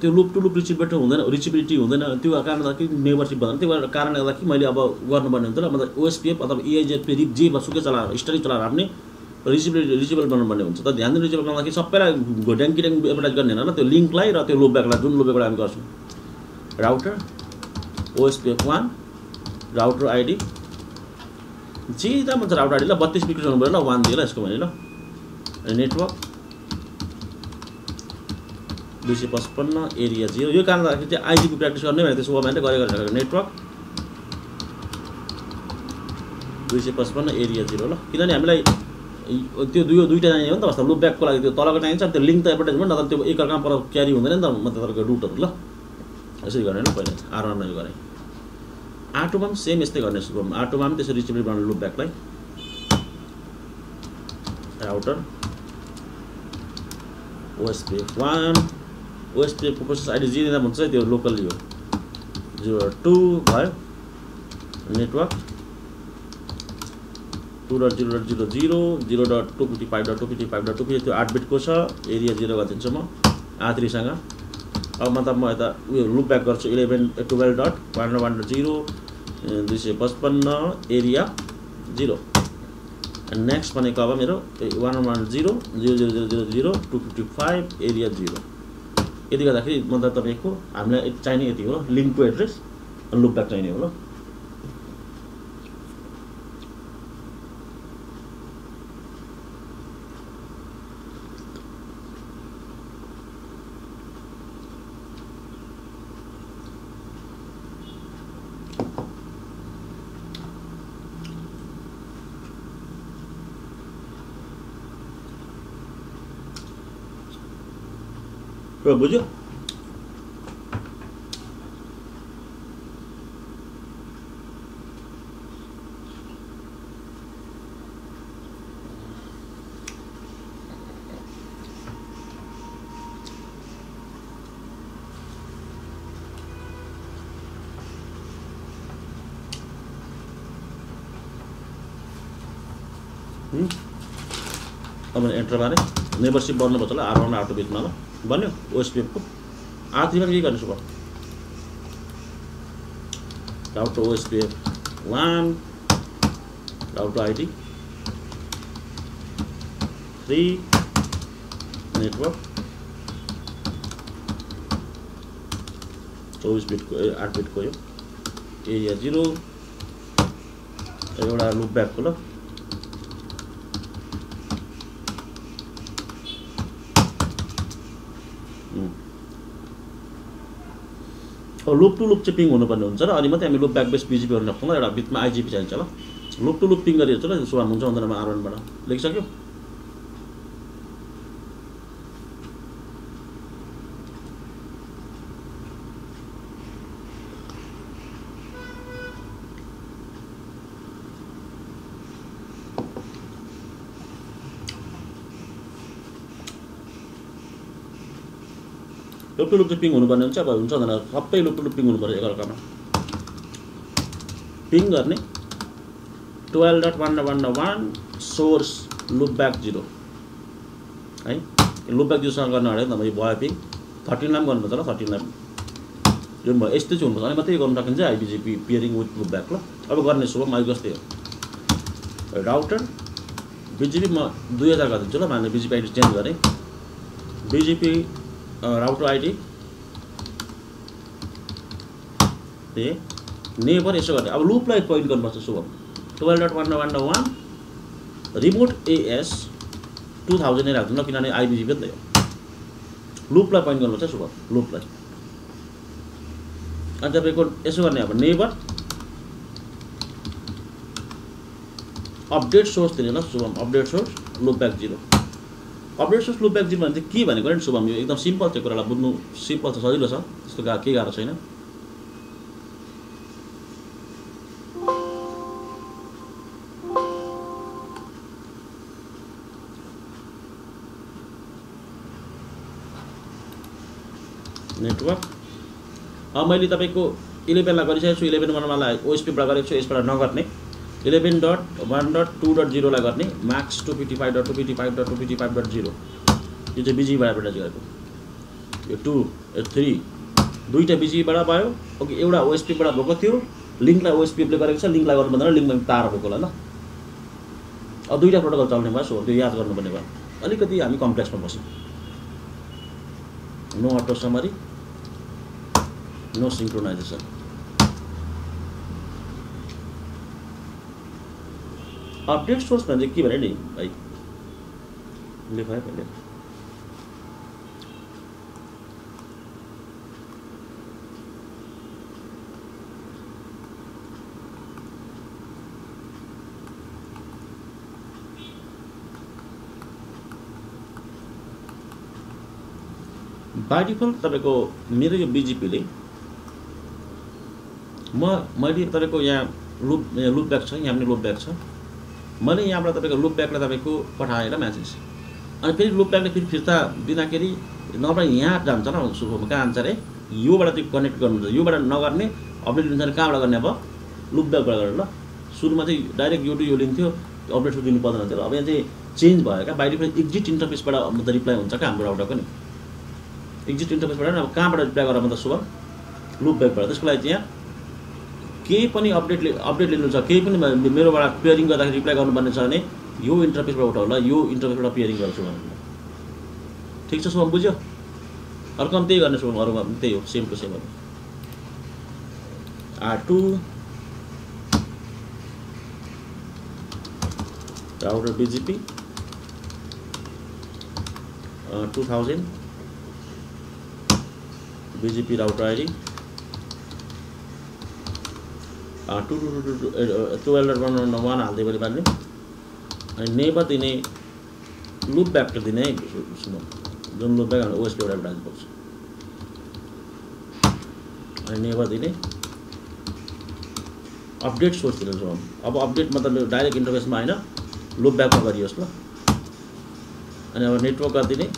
त्यो लुप टु लुप रिचिबिलिटी हुँदैन रिचिबिलिटी हुँदैन। त्यो कारणले गर्दा कि नेबरसिप भन्दा त्यो कारणले गर्दा कि मैले अब गर्नुपर्ने हुन्छ र मतलब ओएसपिएफ अथवा इआइजेडपी रिप जे सुकै चलाएर स्टडी चलाएर आफ्नै रिचिबिलिटी रिचिबल बनाउनुपर्ने हुन्छ। त ध्यान दिनु रिचिबल बनाउँदाखेरि सबैलाई घोड्याङ किड्याङ एडभर्टाइज गर्ने होइन त्यो लिङ्कलाई र त्यो लुप ब्याकलाई जुन लुप ब्याकलाई हामी गर्छौँ। Router OSPF one router ID जे त भन्छ राउटर आइडी ल बत्तिस बिक्री गर्नु पऱ्यो ल वान दियो यसको भने ल। नेटवर्क दुई सय पचपन्न एरिया जिरो। यो कारणले गर्दाखेरि चाहिँ आइजिपी प्र्याक्टिस गर्ने भने त्यसो भने गरेको नेटवर्क। दुई सय पचपन्न एरिया जिरो ल। किनभने हामीलाई त्यो दुई दुइटा चाहियो नि त वास्तव लुप ब्याकको लागि त्यो तलको चाहिन्छ त्यो लिङ्क त एडभर्टाइजमेन्ट नत्र त्यो एकअर्कामा पर क्यारी हुँदैन नि त म तपाईँको रुटहरू ल। यसरी गर्ने पहिला। आर वानमा गरेँ। आटोमा पनि सेम यस्तै गर्ने सुरुमा आटोमा पनि त्यसरी रिचिबिलिटी बनाउने लुप ब्याकलाई राउटर ओएसपिएफ वान ओएसपिएफको प्रोसेस आइडी जे दिँदा भन्छ त्यो लोकल यो जिरो टू भयो network two dot zero dot zero zero zero dot two fifty five dot two fifty five dot two fifty त्यो आठ बिटको छ एरिया जिरो गरिदिन्छु म आथ्रीसँग अब मतलब म यता उयो लुप ब्याक गर्छु eleven twelve dot one one dot zero दुई सय पचपन्न एरिया जिरो नेक्स्ट भनेको अब मेरो one one zero zero zero zero zero zero two fifty five area zero यति गर्दाखेरि मतलब तपाईँको हामीलाई चाहिने यति हो लिङ्कको एड्रेस लुप ब्याक चाहिने हो ल। Bữa trước. तपाईँले एन्टर मारे नेबरसिप बन्नुपर्छ होला आर टू बिचमा ल बन्यो ओएसपिएफको आर थ्रीमा के गर्नुहोस् भयो router OSPF one router ID three network चौबिस बिटको आठ बिटको यो एरिया जिरो एउटा लुप ब्याकको ल अब लुप टु लुप चाहिँ पिङ हुनुपर्ने हुन्छ र अनि मात्रै हामी लुप ब्याक बेस बिजिपी गर्न सक्छौँ। एउटा बिचमा आइजिपी चाहिन्छ ल। लुप टु लुप पिङ गरिहेर्छु ल सुभाम हुन्छ हुँदैन आर वानबाट लेखिसक्यो? लुप टु लुप चाहिँ पिङ हुनुपर्ने हुन्छ अब हुन्छ हुँदैन सबै लुप टु लुप पिङ हुनु पऱ्यो एकअर्कामा पिङ गर्ने twelve dot one one one source loopback zero है लुप ब्याक जिरोसँग गर्न अगाडि तपाईँ भयो पिङ थर्टिनलाई पनि गर्नुपर्छ ल थर्टिनलाई जुन भयो यस्तै चाहिँ हुनुपर्छ अनि मात्रै गर्नु सकिन्छ iBGP peering with loop back ल अब गर्ने शुभ मैले जस्तै हो राउटर बिजिपी म दुई हजार गरिदिन्छु ल मैले बिजिपी आइडी चेन्ज गरेँ बिजिपी राउटर आइडी ए नेबर यसो गर्ने अब लुपलाई पोइन्ट गर्नुपर्छ Shubham twelve dot one one one remote AS two thousand राख्नु ल किनभने आइबिजिपी त यो लुपलाई पोइन्ट गर्नुपर्छ शुभम लुपलाई अनि तपाईँको यसो गर्ने अब नेबर अपडेट सोर्स दिने ल Shubham update source loopback zero update source loopback zero भने चाहिँ के भनेको नि शुभम यो एकदम सिम्पल त्यो कुरालाई बुझ्नु सिम्पल छ सजिलो छ। त्यस्तो गा केही गाह्रो छैन। नेटवर्क मैले तपाईँको इलेभेनलाई गरिसकेको छु इलेभेन वानलाई ओएसपीबाट गरेको छु यसबाट नगर्ने। Eleven dot one dot two dot जिरोलाई गर्ने Max two fifty five dot two fifty five dot two fifty five dot zero यो चाहिँ बिजीबाट गरेको। यो टू थ्री दुईवटा बिजीबाट भयो ओके एउटा ओएसपीबाट भएको थियो लिङ्कलाई ओएसपीले गरेको छ लिङ्कलाई गर्नु पर्दैन लिङ्कमा तार भएको होला ल। अब दुईवटा प्रोटोकल चल्ने भयो सो त्यो याद गर्नुपर्ने भयो। अलिकति हामी कम्प्लेक्समा बस्यौँ। No auto summary no synchronization update source भने के भने नि भाइ पहिले। बाई डिफल्ट तपाईँको मेरो यो बिजिपीले म मैले तपाईँको यहाँ लुप लुप ब्याक छ यहाँ पनि लुप ब्याक छ मैले यहाँबाट तपाईँको लुप ब्याकलाई तपाईँको पठाएँ ल म्यासेज अनि फेरि लुप ब्याकले फेरि फिर्ता दिँदाखेरि नभए यहाँ जान्छ न सुरुमा कहाँ जान्छ अरे? योबाट चाहिँ कनेक्ट गर्नुहुन्छ। योबाट नगर्ने अपडेट लिन्छ कहाँबाट गर्ने अब? लुप ब्याकबाट गरेर ल। सुरुमा चाहिँ डाइरेक्ट यो टु यो लिन्थ्यो अपडेट दिनु पर्दैन थियो। अब यहाँ चाहिँ चेन्ज भयो क्या। बाहिर पनि एक्जिट इन्टरफेसबाट म त रिप्लाई हुन्छ क्या हाम्रो राउटरको नि एक्जिट इन्टरफेसबाट अब कहाँबाट रिप्लाई गरेर म त सुब लुप ब्याकबाट त्यसको लागि चाहिँ यहाँ केही पनि अपडेट अपडेट लिनु छ केही पनि मेरोबाट पेयरिङ गर्दाखेरि रिप्लाई गर्नुपर्ने छ भने यो इन्टरफेसबाट उठाउ ल यो इन्टरफेसबाट पेयरिङ गर्छु भनेर। ठिक छ सुभम बुझ्यो? अर्को पनि त्यही गर्ने सुभम अरूमा पनि त्यही हो same to same R two router BGP two thousand BGP router ID two two two two twelve one one one हालिदियो भने पार्ने अनि नेबर दिने लुप ब्याक्टर दिने है जुन लुप ब्याक ओएसपी एउटा एडभान्स पर्छ अनि नेबर दिने अपडेट सोर्स दिनु अब अपडेट मतलब डाइरेक्ट इन्टरफेसमा होइन लुप ब्याकमा गरियोस् ल अनि अब नेटवर्क गरिदिने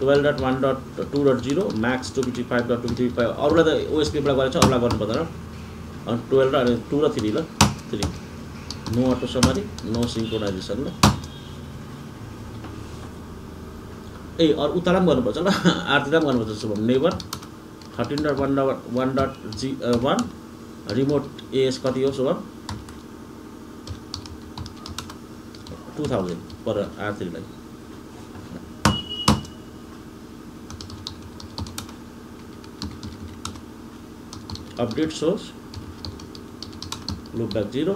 twelve dot one dot two dot zero Max two fifty five dot two fifty five अरूलाई त ओएसपीबाट गरेको छ अरूलाई गर्नु पर्दैन अनि टुवेल्भ र अनि टू र थ्री ल three no auto summary no synchronization ल ए अरू उतालाई पनि गर्नुपर्छ ल आरतिर पनि गर्नुपर्छ Shubham neighbour thirteen dot one dot one dot जी वान रिमोट एएस कति हो शुभम टु थाउजन्ड पर R थ्रीलाई update source loopback zero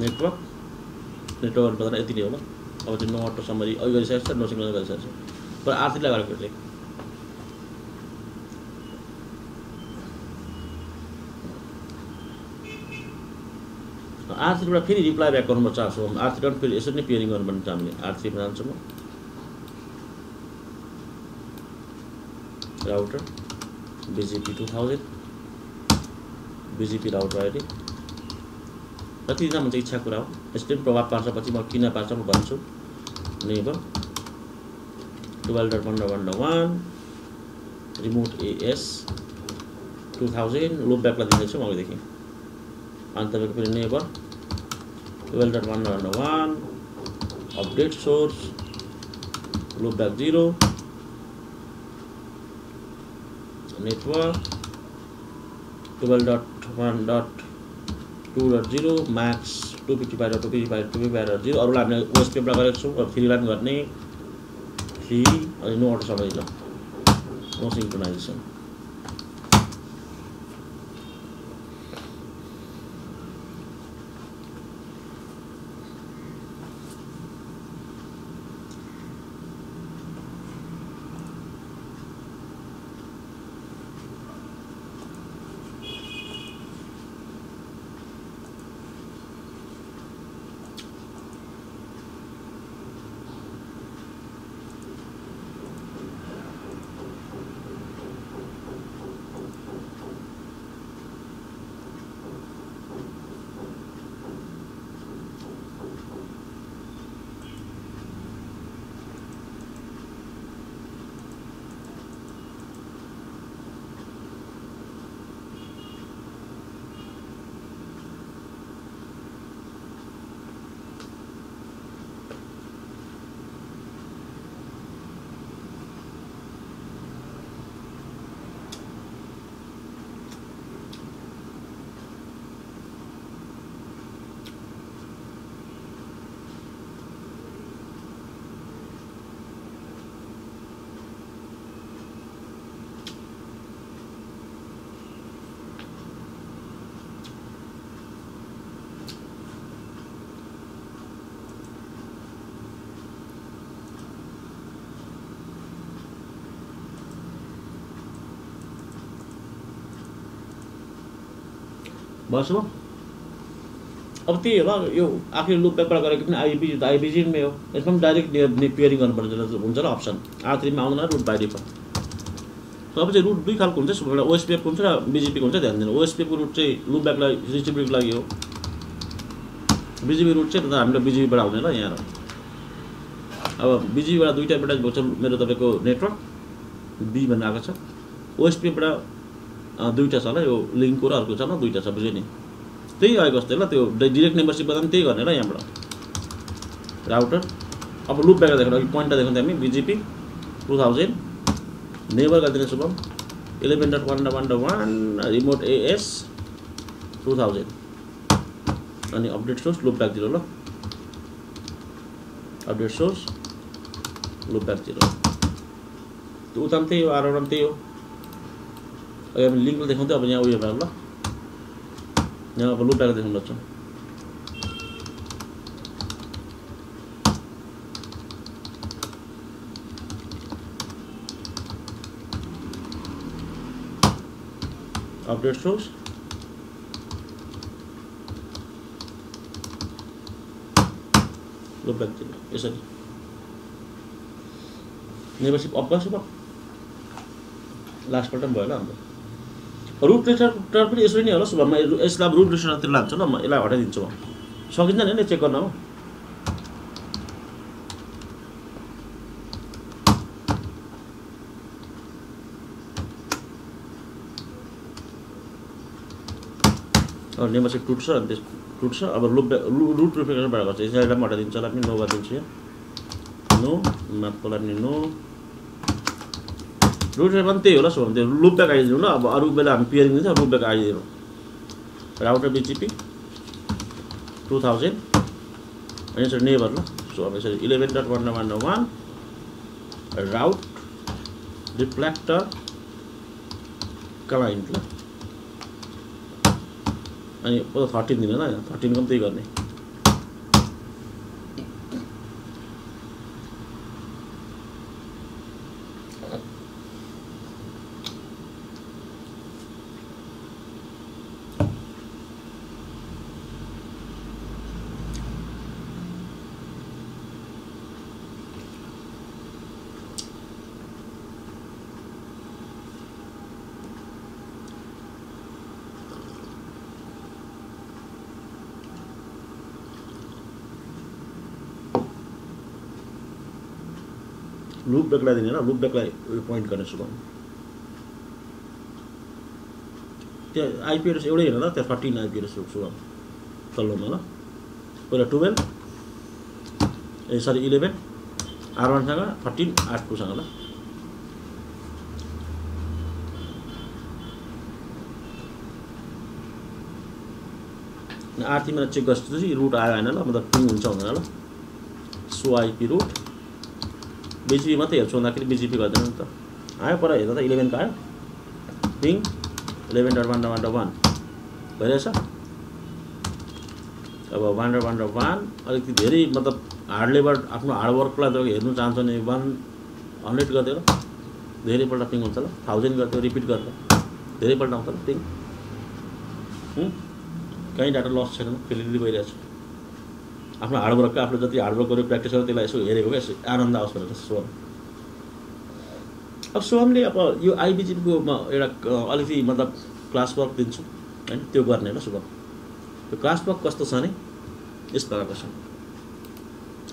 network बदला यति नै होला अब त्यो नो अटो समरी अघि गरिसकेको छ नो सिग्नल गरिसकेको छ तर आरतीलाई गरेको चाहिँ आर थ्रीबाट फेरि रिप्लाई ब्याक गर्नु चाहन्छु आर थ्रीबाट फेरि यसरी नै पेयरिङ गर्नु पर्ने हामीले आर थ्रीमा जान्छु म router BGP two thousand BGP ID कतिजना हुन्छ इच्छा कुरा हो। यस्तै प्रभाव पार्छ पछि म किन पार्छ म भन्छु। Neighbour twelve dot one one one remote AS two thousand लोप ब्याकलाई दिँदैछु अघिदेखि। अनि तपाईँको फेरि neighbour twelve dot one one one update source loopback zero network 12.1.2.0 max 255.255.255.0 अरूलाई हामीले ओएसपीबाट गरेको छौँ अब फ्रीलाई गर्ने फ्री अनि नो अटो सबै नो सिङ्क्रोनाइजेसन भएछ अब त्यही होला यो आखिर लुप ब्याकबाट गरेको पनि आइबिजी त आइबिजीमै हो यसमा पनि डाइरेक्ट पेयरिङ गर्नुपर्छ हुन्छ ल अप्सन आर थ्रीमा आउँदैन रुट बाई डिफल्ट अब चाहिँ रुट दुई खालको हुन्छ एउटा ओएसपिएफको हुन्छ र बिजिपीको हुन्छ ध्यान दिनु ओएसपिएफको रुट चाहिँ लुप ब्याकलाई रिसिभको लागि हो बिजिपी रुट चाहिँ त हामीले बिजिपीबाट आउने ल यहाँ अब बिजिपीबाट दुइटा एडभर्टाइज भएको छ मेरो तपाईँको नेटवर्क बी भन्ने आएको छ ओएसपिएफबाट दुईवटा छ ल यो लिङ्कको र अर्को छ ल दुइटा छ बुझ्यो नि। त्यही आएको जस्तै ल त्यो डिरेक्ट मेम्बरसिप पनि त्यही गर्ने ल यहाँबाट। राउटर अब लुप ब्याग देखाउनु अघि पोइन्टमा देखाउँदा हामी बिजिपी टु थाउजन्ड नेबर गरिदिने Shubham eleven dot one one dot one remote AS two thousand अनि update source loopback zero ल update source loopback zero त्यो उता पनि त्यही हो आर पनि त्यही हो अघि हामी लिङ्कले देखाउँथ्यो अब यहाँ उयो भएर ल यहाँ अब लुटाएर देखाउनु पर्छ अपडेट सोर्स लुप ब्याक यसरी नेबरसिप अप गर्छु लास्टपल्ट पनि भयो होला अन्त रुट रेस्टर पनि यसरी नै होला सुभामा यसलाई अब रुट रेस्टरतिर लान्छु ल म यसलाई हटाइदिन्छु म। सकिन्छ नि चेक गर्न हो। नेमा चाहिँ टुट्छ अनि त्यस टुट्छ अब लुप रुट रिफ्लेक्सनबाट गर्छ यसलाई पनि हटाइदिन्छ यसलाई पनि नो गरिदिन्छु नो माथको लागि नो रुटर पनि त्यही होला सो त्यो लुप ब्याक आइदिनु ल अब अरू बेला हामी पियरिङ दिन्छ लुप ब्याक आइदिनु राउटर बिजिपी टु थाउजन्ड अनि यसरी नेबर ल सो अब यसरी eleven dot one one one route reflector कहाँ आइन्थ्यो अनि थर्टिन दिन होइन थर्टिनको पनि त्यही गर्ने लुप ब्याकलाई दिने लुप ब्याकलाई उयो पोइन्ट गर्ने सुभाउ त्यहाँ आइपी एड्रेस एउटै हेर त्यहाँ थर्टिन आइपी एड्रेस सुभाउ तल्लोमा ल पहिला टुवेल्भ ए सरी इलेभेन आर वानसँग थर्टिन आर टूसँग ल आर तिमीलाई चेक गर्छु रुट आयो होइन ल मतलब पिङ हुन्छ हुँदैन ल। सो आइपी रुट बिजिपी मात्रै हेर्छु भन्दाखेरि बिजिपी गर्दैन नि त। आयो पर हेर्दा त इलेभेनको आयो। Ping eleven dot one one dot one भइरहेछ। अब one dot one dot one अलिकति धेरै मतलब हार्ड लेबर आफ्नो हार्डवर्कलाई त हेर्नु चाहन्छ भने वान हन्ड्रेड गरिदियो धेरैपल्ट पिङ हुन्छ ल थाउजन्ड गरिदियो रिपिट गरेर धेरैपल्ट आउँछ ल पिङ कहीँ डाटा लस छैन फेरि भइरहेछ। आफ्नो हार्डवर्कको आफूले जति हार्डवर्क गर्यो प्र्याक्टिस गर्यो त्यसलाई यसो हेरेको क्या आनन्द आओस् भनेर सोहम अब सोहमले अब यो आइबिजिपीको म एउटा अलिकति मतलब क्लास वर्क दिन्छु होइन? त्यो गर्ने ल शुभम त्यो क्लास वर्क कस्तो छ भने यस प्रकारको छ।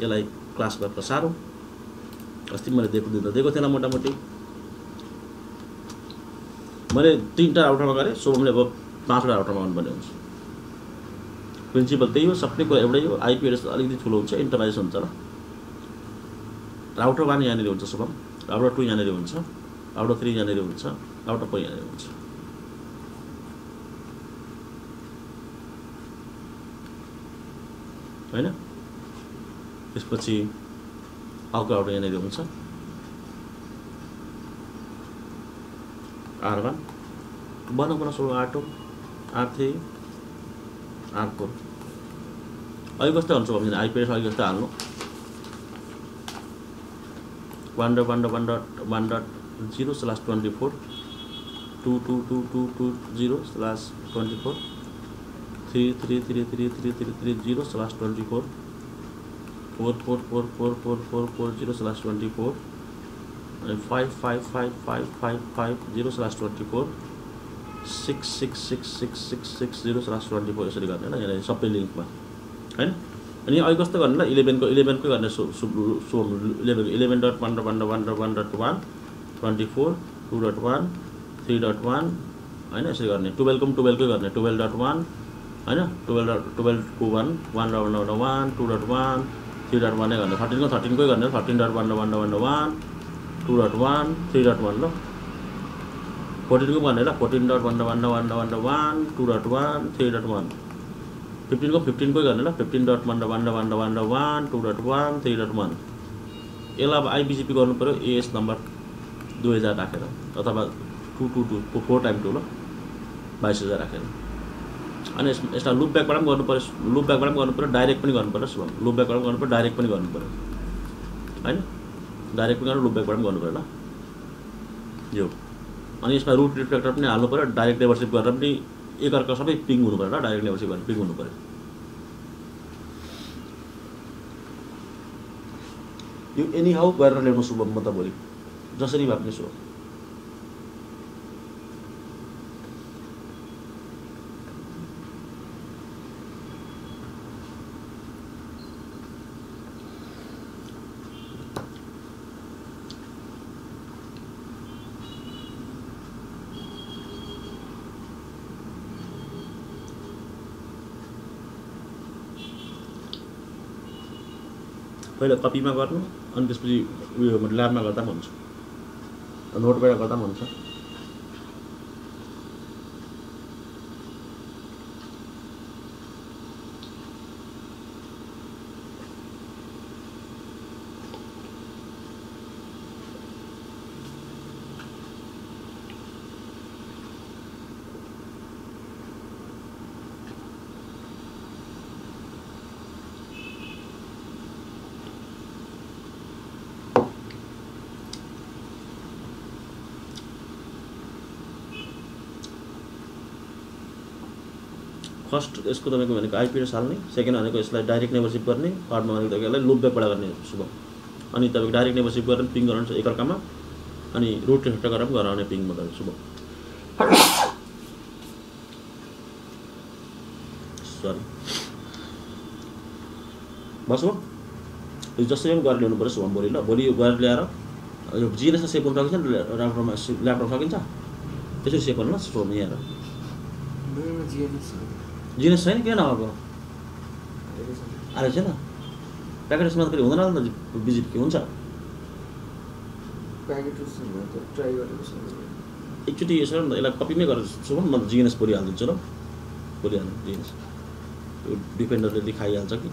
यसलाई क्लास वर्क साह्रो अस्ति मैले दिएको दिँदा दिएको थिएन मोटामोटी। मैले तिनवटा आउटरमा गरेँ सोमले अब पाँचवटा आउटरमा गर्नुपर्ने हुन्छ। प्रिन्सिपल त्यही हो सबै कुरा एउटै हो। आइपी एड्रेस अलिकति ठुलो हुन्छ इन्टरभाइज हुन्छ ल राउटर वान यहाँनिर हुन्छ शुभम। राउटर टू यहाँनिर हुन्छ। राउटर थ्री यहाँनिर हुन्छ। राउटर फोर यहाँनिर हुन्छ। होइन? त्यसपछि अर्को राउटर यहाँनिर हुन्छ। R one. बनाउ बनाउ so R two R three four अहिले कस्तो हाल्छु भने आइपिएस अहिले जस्तो हाल्नु one dot one dot one dot one dot zero slash twenty four two two two two two zero slash twenty four three three three three three three three zero slash twenty four four four four four four four four zero slash twenty four अनि five five five five five five zero slash twenty four six six six six six six zero slash twenty four यसरी गर्ने होइन यहाँ सबै लिङ्कमा होइन अनि अहिले कस्तो गर्ने ल इलेभेनको इलेभेनकै गर्ने so so eleven eleven dot one dot one dot one dot one dot one twenty four two dot one three dot one होइन यसरी गर्ने टुवेल्भको पनि टुवेल्भकै गर्ने टुवेल्भ डट वान होइन twelve dot टुवेल्भको one one dot one dot one two dot one three dot वानै गर्ने थर्टिनको थर्टिनकै गर्ने thirteen dot one dot one dot one dot one two dot one three dot one ल फोर्टिनको भने ल fourteen dot one one one one one two dot one three dot one फिफ्टिनको फिफ्टिनकै गर्ने ल fifteen dot one one one one one two dot one three dot one यसलाई अब आइबिजिपी गर्नु पऱ्यो एएस नम्बर दुई हजार राखेर। अथवा two two two four time two ल बाइस हजार राखेर। अनि यस यसलाई लुप ब्याकबाट पनि गर्नु पऱ्यो लुप ब्याकबाट पनि गर्नु पऱ्यो डाइरेक्ट पनि गर्नु पऱ्यो सुभाउ लुप ब्याकबाट पनि गर्नु पऱ्यो डाइरेक्ट पनि गर्नु पऱ्यो होइन? डाइरेक्ट पनि गर्नु लुप ब्याकबाट पनि गर्नु पऱ्यो ल। यो। अनि यसमा रुट रिफ्लेक्टर पनि हाल्नु पऱ्यो डाइरेक्ट नेबरसिप गरेर पनि एकअर्का सबै पिङ हुनु पऱ्यो ल डाइरेक्ट नेबरसिप गरेर पिङ हुनु पऱ्यो। यो एनी हाउ गरेर ल्याउनु शुभम म त भोलि जसरी भए पनि शुभम पहिला कपीमा गर्नु अनि त्यसपछि उयो ल्याबमा गर्दा पनि हुन्छ। नोटबाट गर्दा पनि हुन्छ। फर्स्ट यसको तपाईँको भनेको आइपी एड्रेस हाल्ने सेकेन्ड भनेको यसलाई डाइरेक्ट नेभरसिप गर्ने थर्डमा भनेको तपाईँको यसलाई लोभ्य पडा गर्ने शुभ अनि तपाईँको डाइरेक्ट नेभरसिप गरेर पिङ गराउनु एकअर्कामा अनि रुट हेक्टर गरेर पनि गराउने पिङ मतलब शुभ सरी बस जसरी पनि गरेर ल्याउनु पऱ्यो शुभम भोलि ल भोलि यो गरेर ल्याएर यो जिएनएसमा सेभ गर्नु सकिन्छ ल्यापटपमा ल्यापटप सकिन्छ? त्यसरी सेभ गर्नु ल शुभम यहाँ
जिएनएस
छैन किन नभएको आएको छैन प्याकेटसमा त फेरि हुँदैन नि त बिजिट के हुन्छ एकचोटि यसो न यसलाई कपीमै गरेर शुभम म जिएनएस भोलि हालिदिन्छु ल भोलि हाल्नु जिएनएस यो डिपेन्डरले देखाइहाल्छ कि